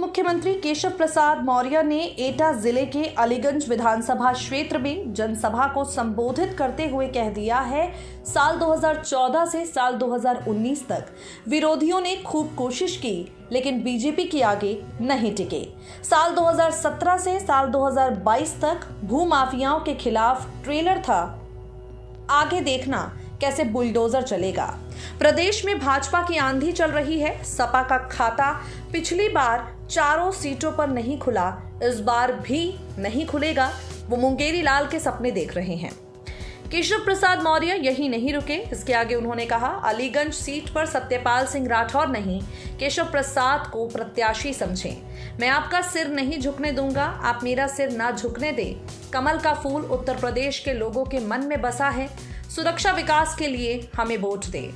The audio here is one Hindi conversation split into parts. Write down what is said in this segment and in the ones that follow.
मुख्यमंत्री केशव प्रसाद मौर्य ने एटा ज़िले के अलीगंज विधानसभा क्षेत्र में जनसभा को संबोधित करते हुए कह दिया है, साल 2014 से साल 2019 तक। विरोधियों ने खूब कोशिश की, लेकिन बीजेपी के आगे नहीं टिके। साल 2017 से साल 2022 तक भूमाफियाओं के खिलाफ ट्रेलर था। आगे देखना कैसे बुलडोजर चलेगा। प्रदेश में भाजपा की आंधी चल रही है, सपा का खाता पिछली बार चारों सीटों पर नहीं खुला, इस बार भी नहीं खुलेगा, वो मुंगेरी लाल के सपने देख रहे हैं। केशव प्रसाद मौर्य यही नहीं रुके, इसके आगे उन्होंने कहा, अलीगंज सीट पर सत्यपाल सिंह राठौर नहीं, केशव प्रसाद को प्रत्याशी समझें। मैं आपका सिर नहीं झुकने दूँगा, आप मेरा सिर ना झुकने दें। कमल का फूल उत्तर प्रदेश के लोगों के मन में बसा है, सुरक्षा विकास के लिए हमें वोट दे।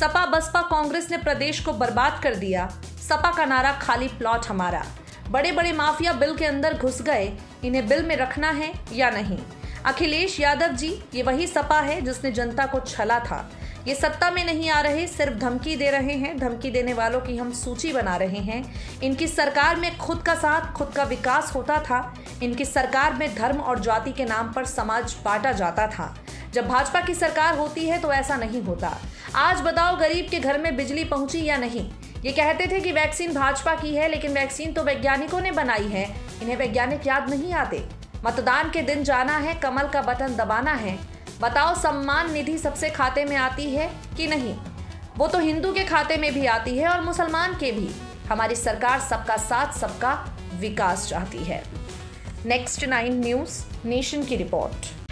सपा बसपा कांग्रेस ने प्रदेश को बर्बाद कर दिया। सपा का नारा खाली प्लॉट हमारा। बड़े बड़े माफिया बिल के अंदर घुस गए। इन्हें बिल में रखना है या नहीं? अखिलेश यादव जी, ये वही सपा है जिसने जनता को छला था। ये सत्ता में नहीं आ रहे, सिर्फ़ धमकी दे रहे हैं। धमकी देने वालों की हम सूची बना रहे हैं। इनकी सरकार में खुद का साथ, खुद का विकास होता था। इनकी सरकार में धर्म और जाति के नाम पर समाज बांटा जाता था। जब भाजपा की सरकार होती है तो ऐसा नहीं होता। आज बताओ गरीब के घर में बिजली पहुँची या नहीं? ये कहते थे कि वैक्सीन भाजपा की है, लेकिन वैक्सीन तो वैज्ञानिकों ने बनाई है। इन्हें वैज्ञानिक याद नहीं आते। मतदान के दिन जाना है, कमल का बटन दबाना है। बताओ सम्मान निधि सबसे खाते में आती है कि नहीं? वो तो हिंदू के खाते में भी आती है और मुसलमान के भी। हमारी सरकार सबका साथ, सबका विकास चाहती है। नेक्स्ट नाइन न्यूज़ नेशन की रिपोर्ट